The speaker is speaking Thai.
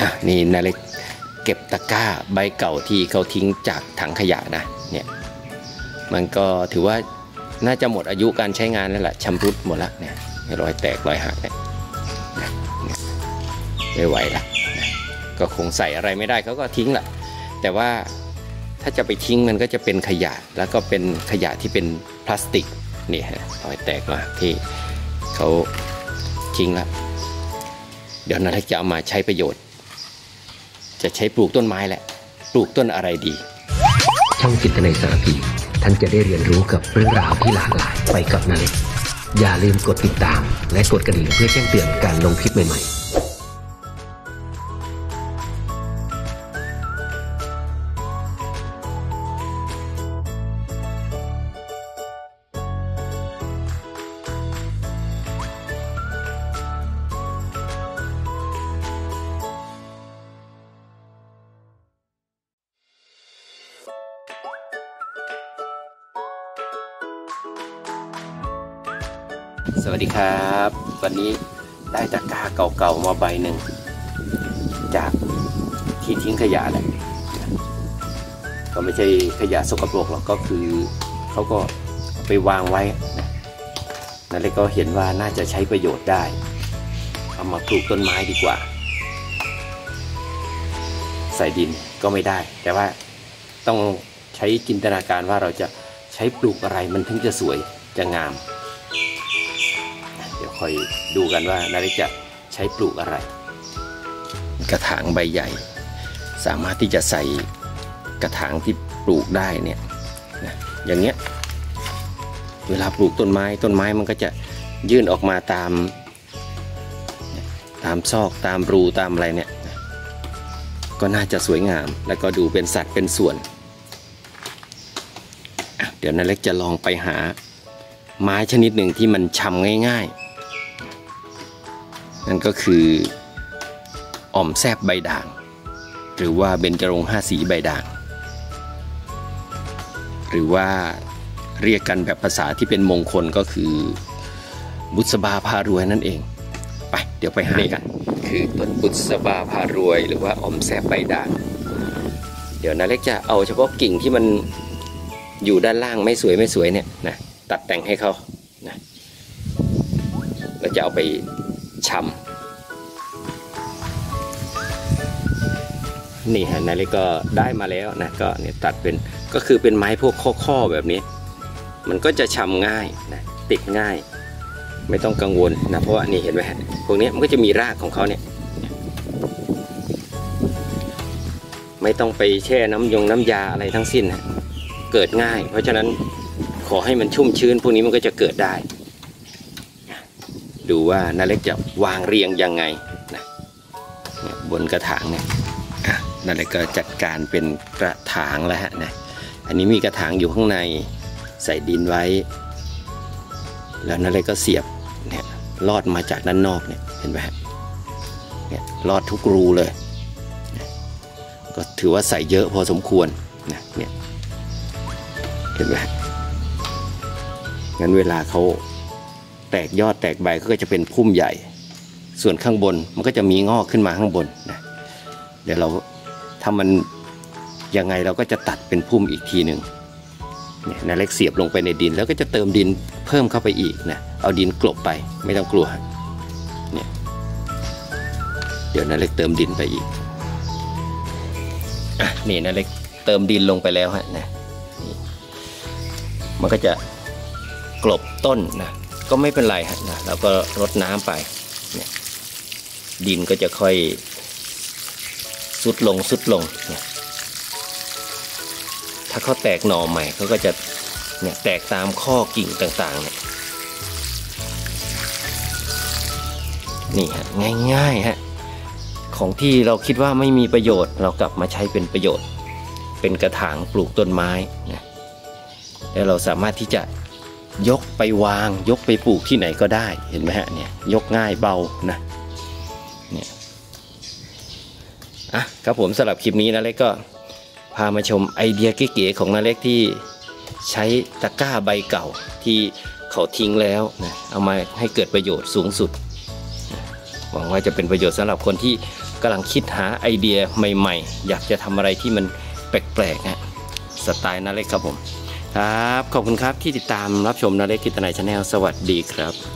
อะนี่นาเล็กเก็บตะกร้าใบเก่าที่เขาทิ้งจากถังขยะนะเนี่ยมันก็ถือว่าน่าจะหมดอายุการใช้งานแล้วล่ะชำรุดหมดล้วเนี่ยรอยแตกรอยหักเนี่ยไม่ไหวละก็คงใส่อะไรไม่ได้เขาก็ทิ้งละแต่ว่าถ้าจะไปทิ้งมันก็จะเป็นขยะแล้วก็เป็นขยะที่เป็นพลาสติกนี่ฮะรอยแตกมาที่เขาทิ้งละเดี๋ยวนาเล็กจะเอามาใช้ประโยชน์ จะใช้ปลูกต้นไม้แหละ ปลูกต้นอะไรดี ช่องจิตในสารพี ท่านจะได้เรียนรู้กับเรื่องราวที่หลากหลายไปกับนาเล็กอย่าลืมกดติดตาม และกดกระดิ่งเพื่อแจ้งเตือนการลงคลิปใหม่ๆ สวัสดีครับ วันนี้ได้ตะกร้าเก่าๆมาใบหนึ่ง จากที่ทิ้งขยะแหละก็ไม่ใช่ขยะสกปรกหรอกก็คือเขาก็ไปวางไว้นะนั่นเลยก็เห็นว่าน่าจะใช้ประโยชน์ได้ เอามาปลูกต้นไม้ดีกว่า ใส่ดินก็ไม่ได้ แต่ว่าต้องใช้จินตนาการว่าเราจะใช้ปลูกอะไรมันถึงจะสวยจะงาม คอยดูกันว่านาฬิกจะใช้ปลูกอะไร กระถางใบใหญ่ สามารถที่จะใส่กระถางที่ปลูกได้เนี่ยนะอย่างเงี้ยเวลาปลูกต้นไม้ต้นไม้มันก็จะยื่นออกมาตาม ตามซอกตามรูตามอะไรเนี่ยก็น่าจะสวยงาม แล้วก็ดูเป็นสัตว์เป็นส่วน เดี๋ยวนาเล็กจะลองไปหาไม้ชนิดหนึ่งที่มันชำง่าย ๆ นั่นก็คืออ่อมแซบใบด่าง หรือว่าเบญจรงห้าสีใบด่าง หรือว่าเรียกกันแบบภาษาที่เป็นมงคลก็คือบุษบาพารวยนั่นเอง ไปเดี๋ยวไปหากัน คือต้นบุษบาพารวย หรือว่าอมแซบใบด่างเดี๋ยวนาเล็กจะเอาเฉพาะกิ่งที่มันอยู่ด้านล่างไม่สวยไม่สวยเนี่ยนะตัดแต่งให้เขานะแล้วจะเอาไป ชำนี่ฮะนาเล็กก็ได้มาแล้วนะก็เนี่ยตัดเป็นก็คือเป็นไม้พวกข้อๆแบบนี้ มันก็จะชำง่ายนะติดง่าย ไม่ต้องกังวลนะเพราะว่านี่เห็นไหมฮะพวกนี้มันก็จะมีรากของเขาเนี่ยไม่ต้องไปแช่น้ำยงน้ำยาอะไรทั้งสิ้นนะเกิดง่าย เพราะฉะนั้นขอให้มันชุ่มชื้นพวกนี้มันก็จะเกิดได้ ดูว่านาเล็กจะวางเรียงยังไงนะบนกระถางเนี่ยอะนาเล็กก็จัดการเป็นกระถางแล้วฮะนะอันนี้มีกระถางอยู่ข้างในใส่ดินไว้ แล้วนาเล็กก็เสียบเนี่ยลอดมาจากด้านนอกเนี่ยเห็นไหมฮะเนี่ยลอดทุกรูเลยเนี่ยก็ถือว่าใส่เยอะพอสมควรนะเนี่ยเห็นไหมงั้นเวลาเขา แตกยอดแตกใบก็จะเป็นพุ่มใหญ่ ส่วนข้างบนมันก็จะมีงอกขึ้นมาข้างบนนะเดี๋ยวเราถ้ามันยังไงเราก็จะตัดเป็นพุ่มอีกทีหนึ่งเนี่ยนาเล็กเสียบลงไปในดิน แล้วก็จะเติมดินเพิ่มเข้าไปอีกนะเอาดินกลบไปไม่ต้องกลัวเนี่ยเดี๋ยวนาเล็กเติมดินไปอีกอะนี่นาเล็กเติมดินลงไปแล้วฮะนะมันก็จะกลบต้นนะ ก็ไม่เป็นไรฮะนะแล้วก็รดน้ำไปเนี่ยดินก็จะค่อยสุดลงสุดลงเนี่ยถ้าเขาแตกหน่อใหม่เขาก็จะเนี่ยแตกตามข้อกิ่งต่างๆเนี่ยนี่ฮะง่ายๆฮะของที่เราคิดว่าไม่มีประโยชน์ เรากลับมาใช้เป็นประโยชน์ เป็นกระถางปลูกต้นไม้นะแล้วเราสามารถที่จะ ยกไปวาง ยกไปปลูกที่ไหนก็ได้เห็นไหมฮะเนี่ยยกง่ายเบานะเนี่ยอะครับผมสำหรับคลิปนี้นะเล็กก็พามาชมไอเดียเก๋ๆของน้าเล็กที่ใช้ตะกร้าใบเก่าที่เขาทิ้งแล้วนะเอามาให้เกิดประโยชน์สูงสุด หวังว่าจะเป็นประโยชน์สำหรับคนที่กำลังคิดหาไอเดียใหม่ๆ อยากจะทำอะไรที่มันแปลกๆนะสไตล์น้าเล็กครับผม ครับ ขอบคุณครับที่ติดตามรับชมน้าเล็กกิตนาย channel สวัสดีครับ